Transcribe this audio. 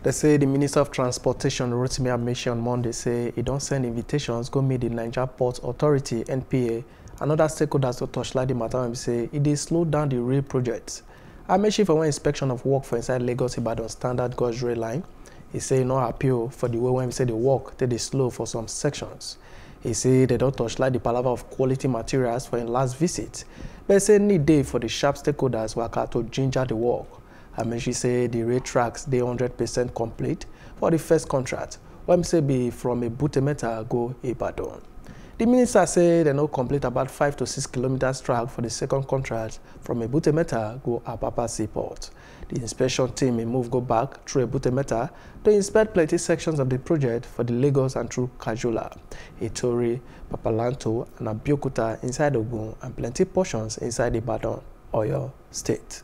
They say the Minister of Transportation, Rotimi Amaechi, on Monday say he don't send invitations go meet the Niger Port Authority, NPA, and other stakeholders to touchlight the matter and say it is slow down the rail project. Amaechi for one inspection of work for inside Lagos Ibadan standard gauge rail line. He say no appeal for the way when we say the work they dey slow for some sections. He say they don't touchlight the palaver of quality materials for im last visit, but say need dey for the sharp stakeholders waka to ginger the work. Amaechi said the rail tracks dey 100% complete for the first contract, say be from Ebute-Metta go Ibadan. The minister said they no complete about 5 to 6 kilometers track for the second contract from Ebute-Metta go Apapa Seaport. The inspection team may move go back through Ebute-Metta to inspect plenty sections of the project for the Lagos and through Kajola, Itori, Papalanto and Abeokuta inside Ogun and plenty portions inside the Ibadan, Oyo State.